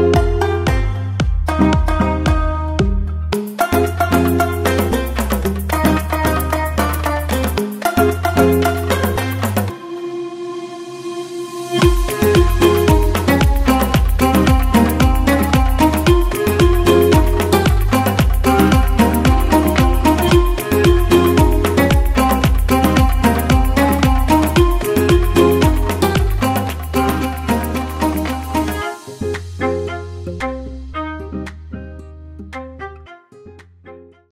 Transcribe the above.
you